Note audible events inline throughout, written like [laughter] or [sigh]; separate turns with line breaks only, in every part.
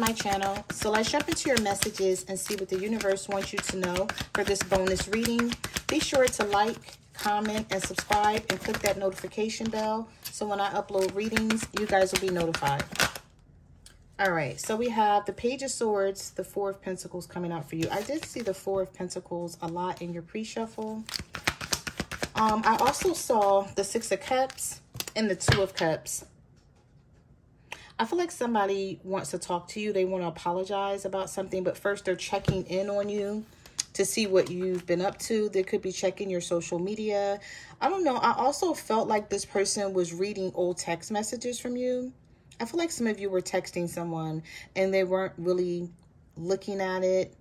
my channel. So let's jump into your messages and see what the universe wants you to know for this bonus reading. Be sure to like, comment, and subscribe and click that notification bell so when I upload readings, you guys will be notified. All right, so we have the Page of Swords, the Four of Pentacles coming out for you. I did see the Four of Pentacles a lot in your pre-shuffle. Um, I also saw the Six of Cups and the Two of Cups. I feel like somebody wants to talk to you. They want to apologize about something, but first they're checking in on you to see what you've been up to. They could be checking your social media. I don't know. I also felt like this person was reading old text messages from you. I feel like some of you were texting someone and they weren't really looking at it.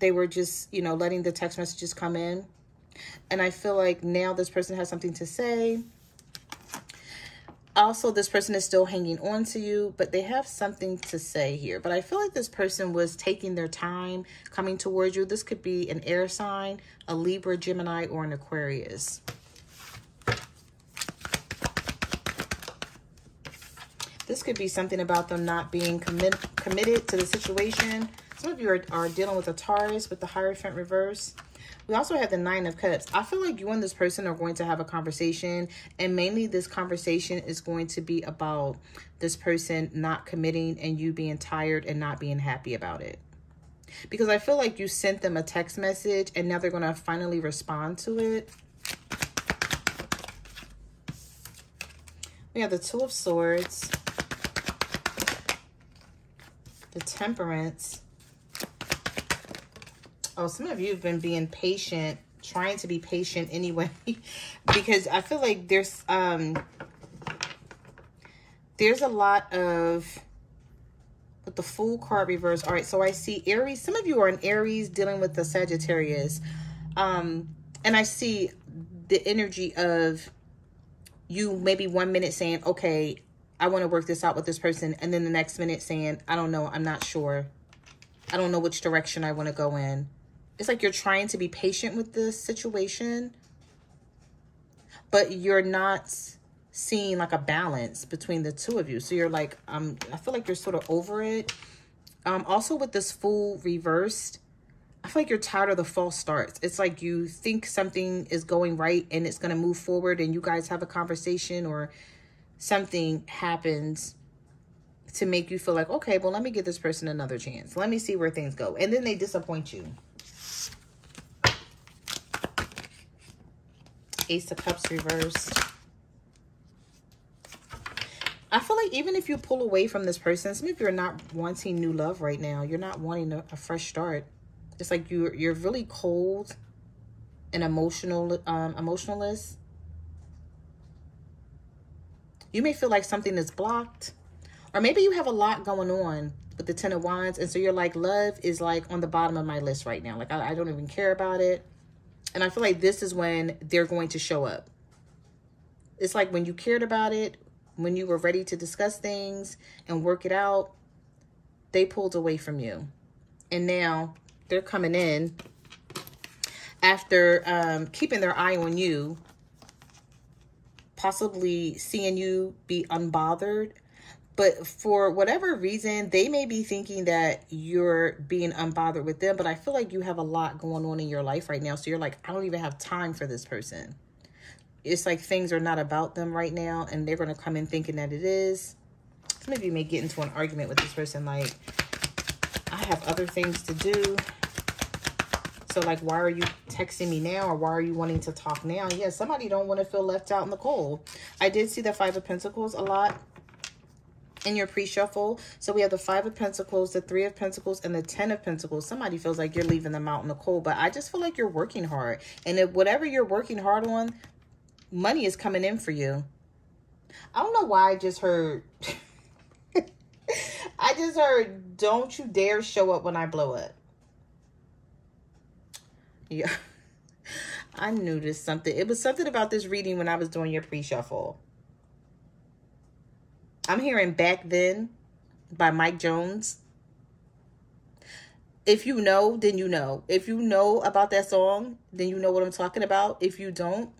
They were just, you know, letting the text messages come in. And I feel like now this person has something to say also this person is still hanging on to you but they have something to say here. But i feel like this person was taking their time coming towards you. This could be an air sign a libra gemini or an aquarius. This could be something about them not being commit committed to the situation. Some of you are, are dealing with a taurus with the hierophant reverse we also have the Nine of Cups. I feel like you and this person are going to have a conversation, and mainly this conversation is going to be about this person not committing and you being tired and not being happy about it. Because I feel like you sent them a text message and now they're going to finally respond to it. We have the Two of Swords, the Temperance, oh, some of you have been being patient, trying to be patient anyway, [laughs] because I feel like there's, um, there's a lot of, with the Fool card reverse. All right, so I see Aries. Some of you are in Aries dealing with the Sagittarius. Um, and I see the energy of you maybe one minute saying, okay, I want to work this out with this person. And then the next minute saying, I don't know, I'm not sure. I don't know which direction I want to go in it's like you're trying to be patient with the situation, but you're not seeing like a balance between the two of you. So you're like, um, I feel like you're sort of over it. Um, also with this Fool reversed, I feel like you're tired of the false starts. It's like you think something is going right and it's going to move forward and you guys have a conversation or something happens to make you feel like, okay, well, let me give this person another chance. Let me see where things go. And then they disappoint you. Ace of Cups reversed. I feel like even if you pull away from this person, some of you are not wanting new love right now. You're not wanting a, a fresh start. It's like you're you're really cold and emotional um emotionalist. You may feel like something is blocked. Or maybe you have a lot going on with the Ten of Wands. And so you're like, love is like on the bottom of my list right now. Like, I, I don't even care about it. And I feel like this is when they're going to show up. It's like when you cared about it, when you were ready to discuss things and work it out, they pulled away from you. And now they're coming in after um, keeping their eye on you, possibly seeing you be unbothered but for whatever reason, they may be thinking that you're being unbothered with them. But I feel like you have a lot going on in your life right now. So you're like, I don't even have time for this person. It's like things are not about them right now. And they're going to come in thinking that it is. Some of you may get into an argument with this person like, I have other things to do. So like, why are you texting me now? Or why are you wanting to talk now? Yeah, somebody don't want to feel left out in the cold. I did see the Five of Pentacles a lot in your pre-shuffle. So we have the Five of Pentacles, the Three of Pentacles, and the Ten of Pentacles. Somebody feels like you're leaving them out in the cold, but I just feel like you're working hard. And if whatever you're working hard on, money is coming in for you. I don't know why I just heard... [laughs] I just heard, don't you dare show up when I blow up. Yeah. [laughs] I knew this something. It was something about this reading when I was doing your pre-shuffle. I'm hearing Back Then by Mike Jones. If you know, then you know. If you know about that song, then you know what I'm talking about. If you don't,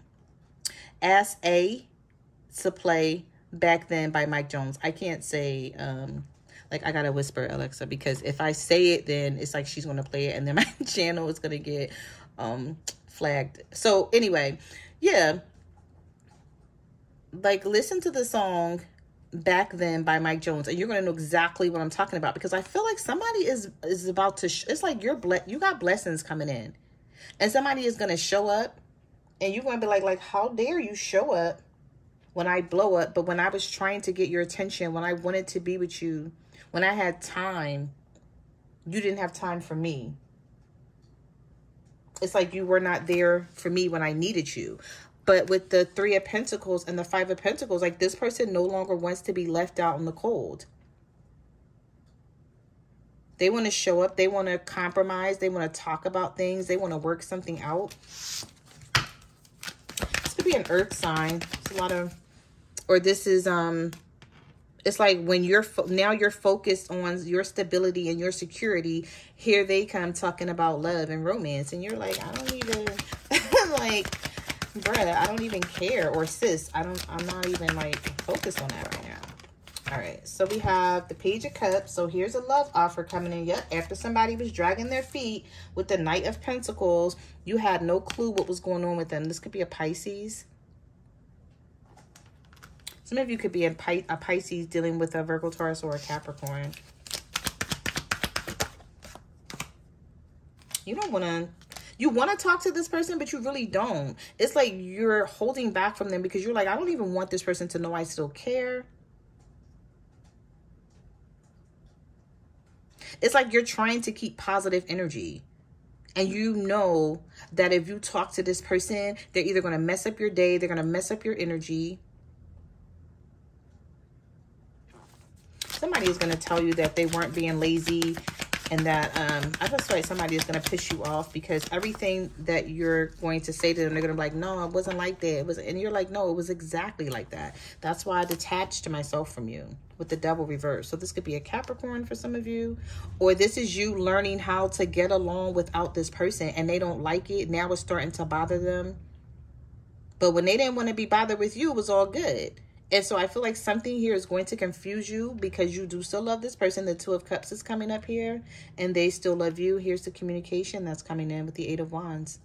ask A to play Back Then by Mike Jones. I can't say um, Like, I gotta whisper Alexa because if I say it, then it's like she's gonna play it and then [laughs] my channel is gonna get um flagged. So, anyway, yeah. Like, listen to the song back then by Mike Jones and you're going to know exactly what I'm talking about because I feel like somebody is is about to it's like you're ble- you got blessings coming in and somebody is going to show up and you're going to be like like how dare you show up when I blow up but when I was trying to get your attention when I wanted to be with you when I had time you didn't have time for me. It's like you were not there for me when I needed you but with the Three of Pentacles and the Five of Pentacles, like this person no longer wants to be left out in the cold. They want to show up. They want to compromise. They want to talk about things. They want to work something out. This could be an earth sign. It's a lot of, or this is, um, it's like when you're, now you're focused on your stability and your security. Here they come talking about love and romance. And you're like, I don't even, [laughs] like, bruh, I don't even care. Or sis, I don't, I'm not even like focused on that right now. All right, so we have the Page of Cups. So here's a love offer coming in. Yep, after somebody was dragging their feet with the Knight of Pentacles, you had no clue what was going on with them. This could be a Pisces. Some of you could be a, Pi a Pisces dealing with a Virgo, Taurus, or a Capricorn. You don't want to you want to talk to this person, but you really don't. It's like you're holding back from them because you're like, I don't even want this person to know I still care. It's like you're trying to keep positive energy. And you know that if you talk to this person, they're either going to mess up your day, they're going to mess up your energy. Somebody is going to tell you that they weren't being lazy and that um, I just feel like somebody is going to piss you off because everything that you're going to say to them, they're going to be like, no, it wasn't like that. It was, and you're like, no, it was exactly like that. That's why I detached myself from you with the double reverse. So this could be a Capricorn for some of you, or this is you learning how to get along without this person and they don't like it. Now it's starting to bother them. But when they didn't want to be bothered with you, it was all good. And so I feel like something here is going to confuse you because you do still love this person. The Two of Cups is coming up here and they still love you. Here's the communication that's coming in with the Eight of Wands.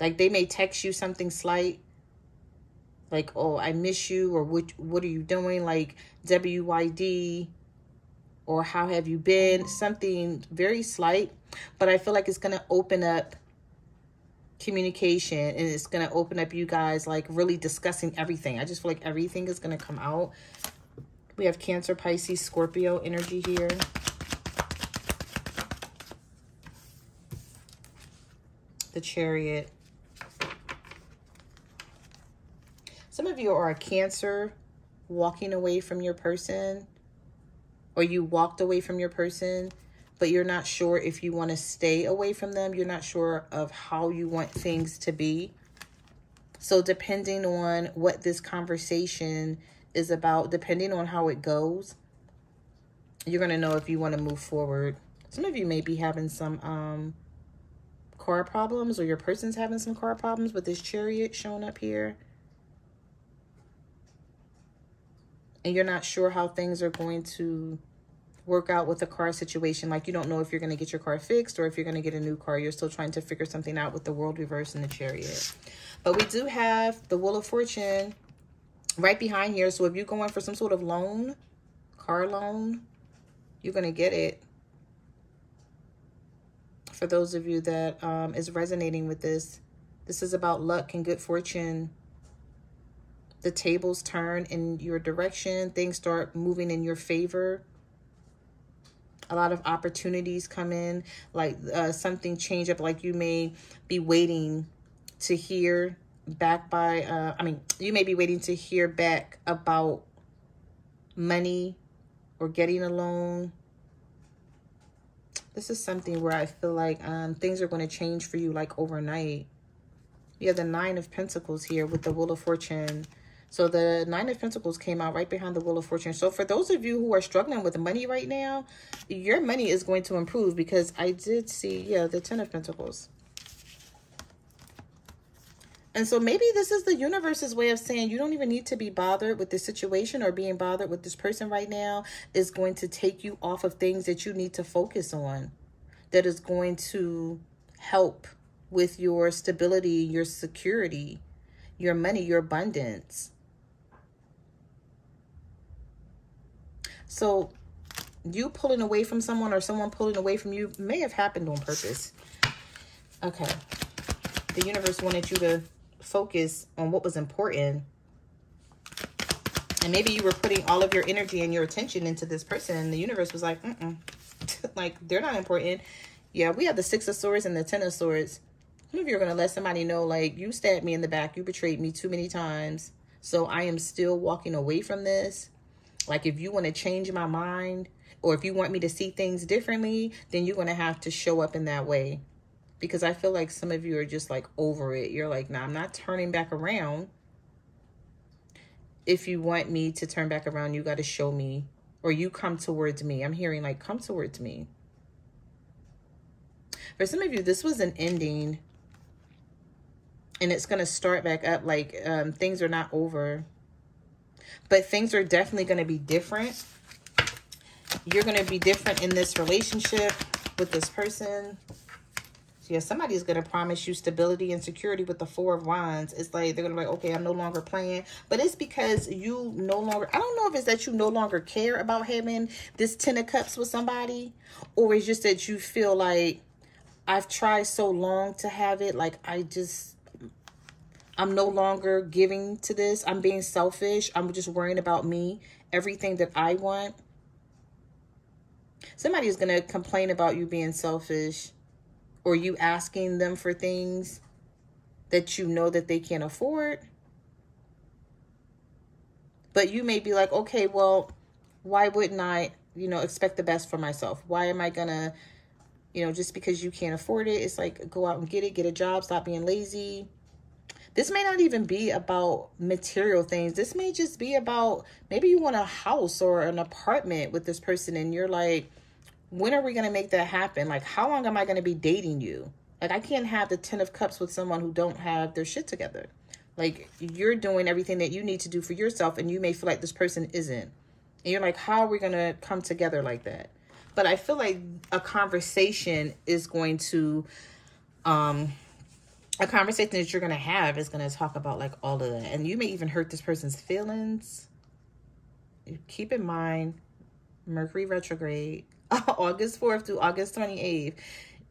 Like they may text you something slight like, oh, I miss you or what, what are you doing? Like WYD or how have you been? Something very slight, but I feel like it's going to open up communication and it's going to open up you guys like really discussing everything. I just feel like everything is going to come out. We have Cancer, Pisces, Scorpio energy here. The Chariot. Some of you are a Cancer walking away from your person or you walked away from your person but you're not sure if you want to stay away from them. You're not sure of how you want things to be. So depending on what this conversation is about, depending on how it goes, you're going to know if you want to move forward. Some of you may be having some um, car problems or your person's having some car problems with this chariot showing up here. And you're not sure how things are going to work out with the car situation. Like you don't know if you're going to get your car fixed or if you're going to get a new car. You're still trying to figure something out with the world reverse and the chariot. But we do have the Wheel of Fortune right behind here. So if you're going for some sort of loan, car loan, you're going to get it. For those of you that um, is resonating with this, this is about luck and good fortune. The tables turn in your direction. Things start moving in your favor a lot of opportunities come in, like uh, something change up, like you may be waiting to hear back by, uh, I mean, you may be waiting to hear back about money or getting a loan. This is something where I feel like um, things are going to change for you like overnight. You have the Nine of Pentacles here with the Wheel of Fortune. So the Nine of Pentacles came out right behind the Wheel of Fortune. So for those of you who are struggling with money right now, your money is going to improve because I did see, yeah, the Ten of Pentacles. And so maybe this is the universe's way of saying you don't even need to be bothered with this situation or being bothered with this person right now is going to take you off of things that you need to focus on. That is going to help with your stability, your security, your money, your abundance. So you pulling away from someone or someone pulling away from you may have happened on purpose. Okay. The universe wanted you to focus on what was important. And maybe you were putting all of your energy and your attention into this person and the universe was like, mm-mm. [laughs] like, they're not important. Yeah, we have the Six of Swords and the Ten of Swords. Some of you are going to let somebody know, like, you stabbed me in the back. You betrayed me too many times. So I am still walking away from this. Like, if you want to change my mind or if you want me to see things differently, then you're going to have to show up in that way because I feel like some of you are just like over it. You're like, nah, I'm not turning back around. If you want me to turn back around, you got to show me or you come towards me. I'm hearing like, come towards me. For some of you, this was an ending and it's going to start back up. Like um, things are not over, but things are definitely going to be different. You're going to be different in this relationship with this person yeah, somebody's going to promise you stability and security with the four of wands. It's like, they're going to be like, okay, I'm no longer playing. But it's because you no longer, I don't know if it's that you no longer care about having this ten of cups with somebody. Or it's just that you feel like, I've tried so long to have it. Like, I just, I'm no longer giving to this. I'm being selfish. I'm just worrying about me. Everything that I want. Somebody is going to complain about you being selfish or you asking them for things that you know that they can't afford. But you may be like, okay, well, why wouldn't I, you know, expect the best for myself? Why am I going to, you know, just because you can't afford it, it's like go out and get it, get a job, stop being lazy. This may not even be about material things. This may just be about maybe you want a house or an apartment with this person and you're like, when are we going to make that happen? Like, how long am I going to be dating you? Like, I can't have the 10 of cups with someone who don't have their shit together. Like, you're doing everything that you need to do for yourself, and you may feel like this person isn't. And you're like, how are we going to come together like that? But I feel like a conversation is going to, um, a conversation that you're going to have is going to talk about like all of that. And you may even hurt this person's feelings. Keep in mind, Mercury retrograde [laughs] August 4th through August 28th.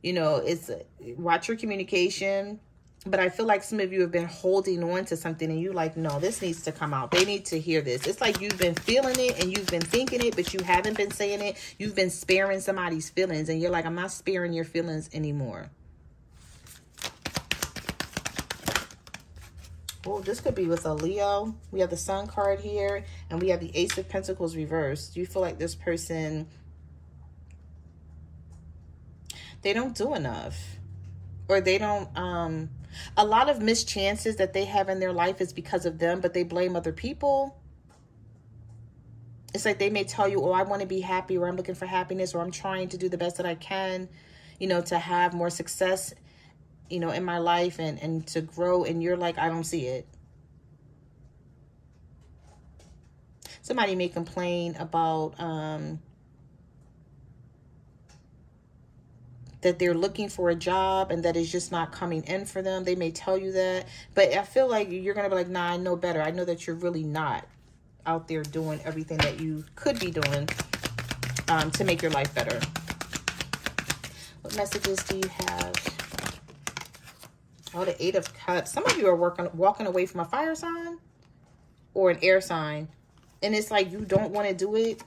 You know, it's watch your communication. But I feel like some of you have been holding on to something and you like, no, this needs to come out. They need to hear this. It's like you've been feeling it and you've been thinking it, but you haven't been saying it. You've been sparing somebody's feelings and you're like, I'm not sparing your feelings anymore. Well, this could be with a Leo. We have the Sun card here, and we have the Ace of Pentacles reversed. Do you feel like this person they don't do enough or they don't um a lot of mischances that they have in their life is because of them but they blame other people it's like they may tell you oh i want to be happy or i'm looking for happiness or i'm trying to do the best that i can you know to have more success you know in my life and and to grow and you're like i don't see it somebody may complain about um that they're looking for a job and that is just not coming in for them. They may tell you that, but I feel like you're going to be like, nah, I know better. I know that you're really not out there doing everything that you could be doing um, to make your life better. What messages do you have? Oh, the Eight of Cups. Some of you are working, walking away from a fire sign or an air sign. And it's like you don't want to do it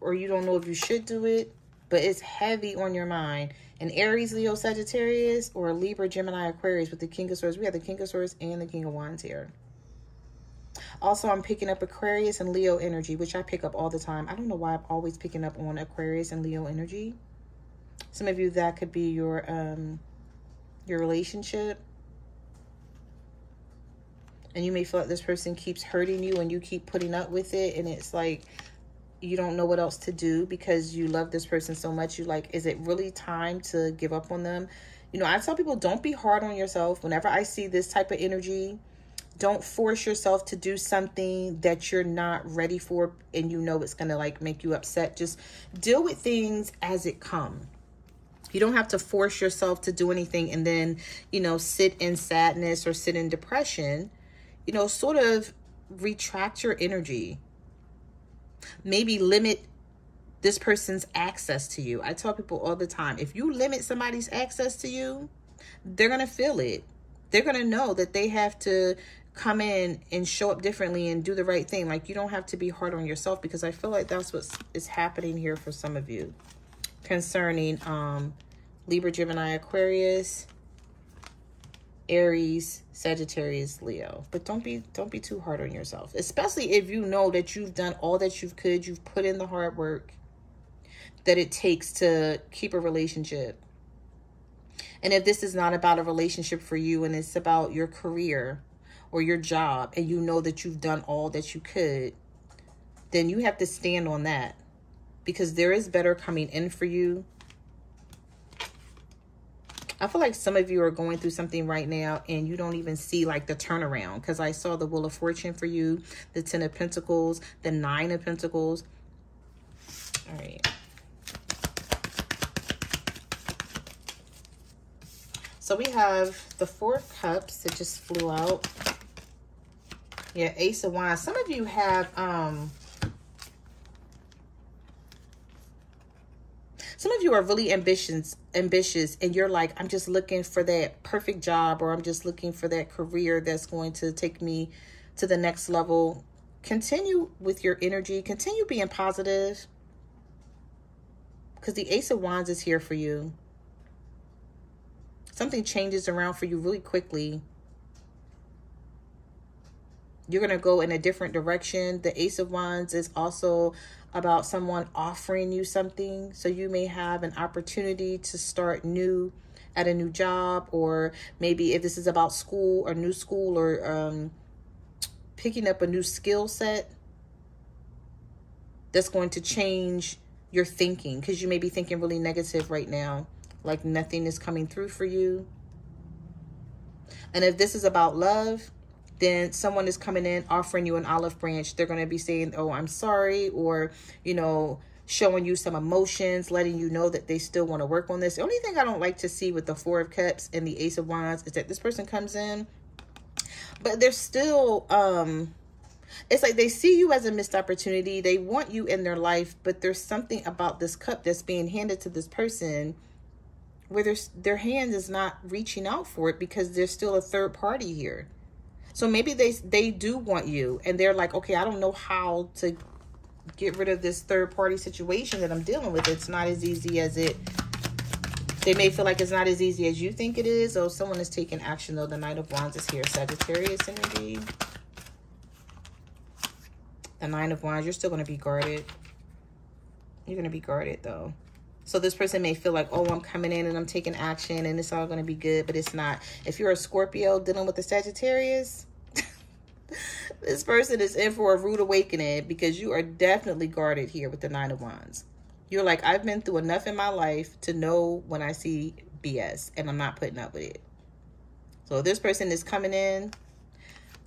or you don't know if you should do it but it's heavy on your mind. An Aries, Leo, Sagittarius, or Libra, Gemini, Aquarius with the King of Swords. We have the King of Swords and the King of Wands here. Also, I'm picking up Aquarius and Leo energy, which I pick up all the time. I don't know why I'm always picking up on Aquarius and Leo energy. Some of you, that could be your um your relationship. And you may feel like this person keeps hurting you and you keep putting up with it. And it's like you don't know what else to do because you love this person so much. You like, is it really time to give up on them? You know, I tell people don't be hard on yourself. Whenever I see this type of energy, don't force yourself to do something that you're not ready for and you know it's going to like make you upset. Just deal with things as it come. You don't have to force yourself to do anything and then, you know, sit in sadness or sit in depression. You know, sort of retract your energy. Maybe limit this person's access to you. I tell people all the time, if you limit somebody's access to you, they're going to feel it. They're going to know that they have to come in and show up differently and do the right thing. Like you don't have to be hard on yourself because I feel like that's what is happening here for some of you concerning um Libra, Gemini, Aquarius, Aries, Sagittarius, Leo. But don't be don't be too hard on yourself, especially if you know that you've done all that you could, you've put in the hard work that it takes to keep a relationship. And if this is not about a relationship for you and it's about your career or your job and you know that you've done all that you could, then you have to stand on that because there is better coming in for you. I feel like some of you are going through something right now and you don't even see like the turnaround because I saw the Wheel of Fortune for you, the Ten of Pentacles, the Nine of Pentacles. All right. So we have the Four Cups that just flew out. Yeah, Ace of Wands. Some of you have um some of you are really ambitious ambitious and you're like i'm just looking for that perfect job or i'm just looking for that career that's going to take me to the next level. Continue with your energy. Continue being positive. Because the ace of wands is here for you. Something changes around for you really quickly you're going to go in a different direction. The Ace of Wands is also about someone offering you something. So you may have an opportunity to start new at a new job, or maybe if this is about school or new school or um, picking up a new skill set that's going to change your thinking because you may be thinking really negative right now, like nothing is coming through for you. And if this is about love, then someone is coming in offering you an olive branch they're going to be saying oh i'm sorry or you know showing you some emotions letting you know that they still want to work on this. The only thing i don't like to see with the four of cups and the ace of wands is that this person comes in but they're still um it's like they see you as a missed opportunity they want you in their life but there's something about this cup that's being handed to this person where their hand is not reaching out for it because there's still a third party here so maybe they they do want you and they're like, okay, I don't know how to get rid of this third party situation that I'm dealing with. It's not as easy as it they may feel like it's not as easy as you think it is. Or someone is taking action though. The Knight of Wands is here. Sagittarius energy. The Nine of Wands, you're still going to be guarded. You're going to be guarded though. So this person may feel like, oh, I'm coming in and I'm taking action and it's all going to be good, but it's not. If you're a Scorpio dealing with the Sagittarius, [laughs] this person is in for a rude awakening because you are definitely guarded here with the Nine of Wands. You're like, I've been through enough in my life to know when I see BS and I'm not putting up with it. So this person is coming in,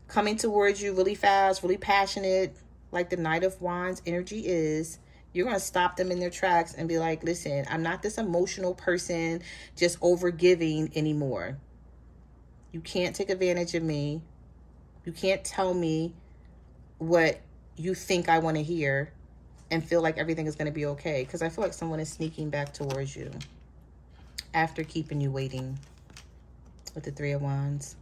coming towards you really fast, really passionate, like the Knight of Wands energy is. You're going to stop them in their tracks and be like, listen, I'm not this emotional person just over giving anymore. You can't take advantage of me. You can't tell me what you think I want to hear and feel like everything is going to be okay. Because I feel like someone is sneaking back towards you after keeping you waiting with the Three of Wands.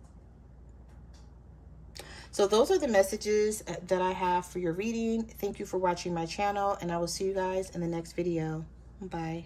So those are the messages uh, that I have for your reading. Thank you for watching my channel, and I will see you guys in the next video. Bye.